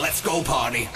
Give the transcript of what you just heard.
Let's go party.